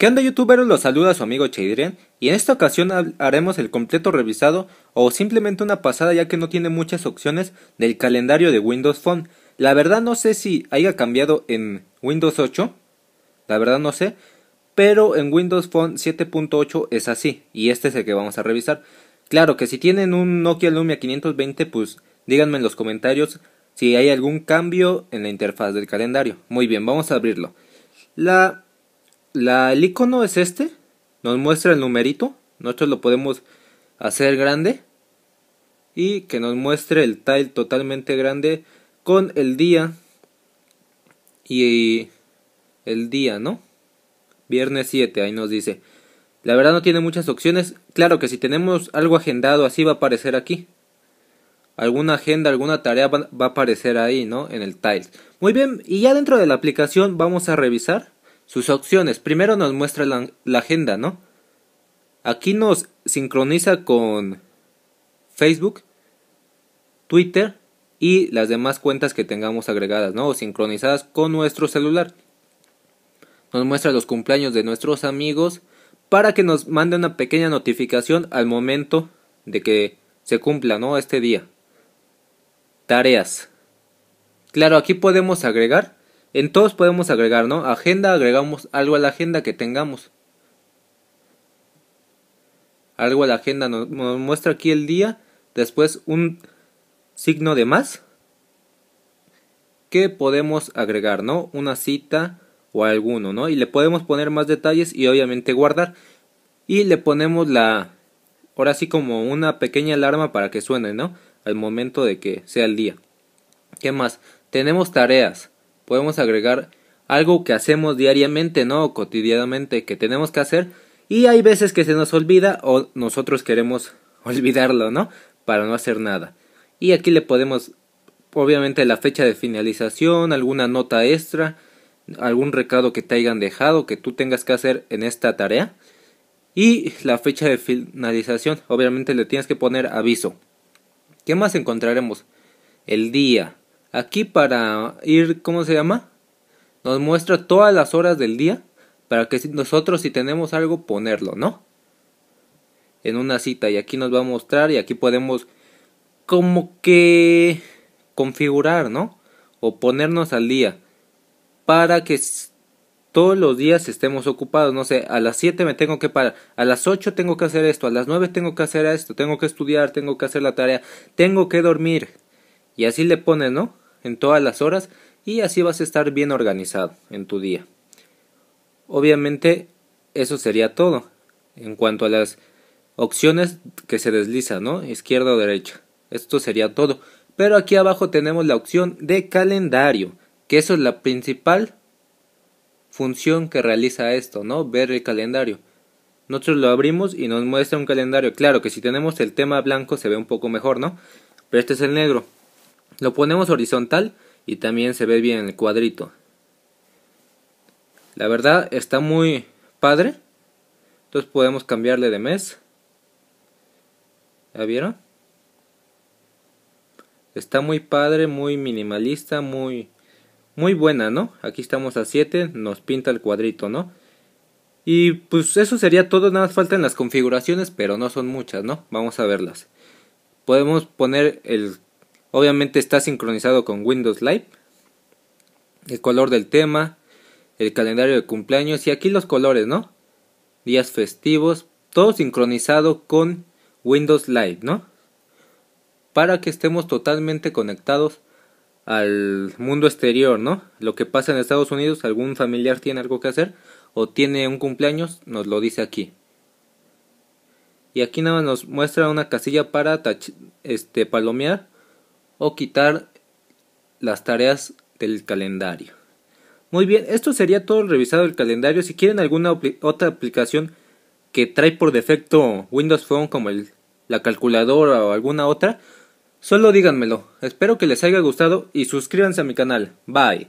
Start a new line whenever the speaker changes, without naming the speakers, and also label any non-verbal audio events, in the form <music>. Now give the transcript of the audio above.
¿Qué onda youtuberos? Los saluda su amigo Cheidrian y en esta ocasión haremos el completo revisado o simplemente una pasada ya que no tiene muchas opciones del calendario de Windows Phone. La verdad no sé si haya cambiado en Windows 8, la verdad no sé, pero en Windows Phone 7.8 es así y este es el que vamos a revisar. Claro que si tienen un Nokia Lumia 520 pues díganme en los comentarios si hay algún cambio en la interfaz del calendario. Muy bien, vamos a abrirlo. La la, el icono es este, nos muestra el numerito, nosotros lo podemos hacer grande y que nos muestre el tile totalmente grande con el día y el día, ¿no? Viernes 7, ahí nos dice. La verdad no tiene muchas opciones. Claro que si tenemos algo agendado así va a aparecer aquí. Alguna agenda, alguna tarea va, a aparecer ahí, ¿no? En el tiles. Muy bien, y ya dentro de la aplicación vamos a revisar sus opciones. Primero nos muestra la, agenda, ¿no? Aquí nos sincroniza con Facebook, Twitter y las demás cuentas que tengamos agregadas, ¿no? O sincronizadas con nuestro celular. Nos muestra los cumpleaños de nuestros amigos para que nos mande una pequeña notificación al momento de que se cumpla, ¿no? Este día. Tareas. Claro, aquí podemos agregar en todos podemos agregar, ¿no? Agenda, agregamos algo a la agenda que tengamos. Algo a la agenda nos, muestra aquí el día, después un signo de más que podemos agregar, ¿no? Una cita o alguno, ¿no? Y le podemos poner más detalles y obviamente guardar. Y le ponemos la, ahora sí como una pequeña alarma para que suene, ¿no? Al momento de que sea el día. ¿Qué más? Tenemos tareas podemos agregar algo que hacemos diariamente, ¿no? cotidianamente que tenemos que hacer y hay veces que se nos olvida o nosotros queremos <laughs> olvidarlo, ¿no? Para no hacer nada. Y aquí le podemos obviamente la fecha de finalización, alguna nota extra, algún recado que te hayan dejado que tú tengas que hacer en esta tarea y la fecha de finalización, obviamente le tienes que poner aviso. ¿Qué más encontraremos? El día, Aquí para ir, ¿cómo se llama? Nos muestra todas las horas del día para que nosotros si tenemos algo ponerlo, ¿no? En una cita y aquí nos va a mostrar y aquí podemos como que configurar, ¿no? O ponernos al día para que todos los días estemos ocupados, no sé, a las 7 me tengo que parar, a las 8 tengo que hacer esto, a las 9 tengo que hacer esto, tengo que estudiar, tengo que hacer la tarea, tengo que dormir. Y así le pones, ¿no? En todas las horas y así vas a estar bien organizado en tu día. Obviamente eso sería todo en cuanto a las opciones que se deslizan, ¿no? Izquierda o derecha. Esto sería todo. Pero aquí abajo tenemos la opción de calendario, que eso es la principal función que realiza esto, ¿no? Ver el calendario. Nosotros lo abrimos y nos muestra un calendario. Claro que si tenemos el tema blanco se ve un poco mejor, ¿no? Pero este es el negro. Lo ponemos horizontal y también se ve bien el cuadrito. La verdad está muy padre. Entonces podemos cambiarle de mes. ¿Ya vieron? Está muy padre, muy minimalista, muy muy buena, ¿no? Aquí estamos a 7, nos pinta el cuadrito, ¿no? Y pues eso sería todo, nada más faltan las configuraciones, pero no son muchas, ¿no? Vamos a verlas. Podemos poner el Obviamente está sincronizado con Windows Live. El color del tema, el calendario de cumpleaños y aquí los colores, ¿no? Días festivos, todo sincronizado con Windows Live, ¿no? Para que estemos totalmente conectados al mundo exterior, ¿no? Lo que pasa en Estados Unidos, algún familiar tiene algo que hacer o tiene un cumpleaños, nos lo dice aquí. Y aquí nada más nos muestra una casilla para este palomear o quitar las tareas del calendario. Muy bien, esto sería todo el revisado del calendario. Si quieren alguna otra aplicación que trae por defecto Windows Phone como el, la calculadora o alguna otra, solo díganmelo. Espero que les haya gustado y suscríbanse a mi canal. Bye.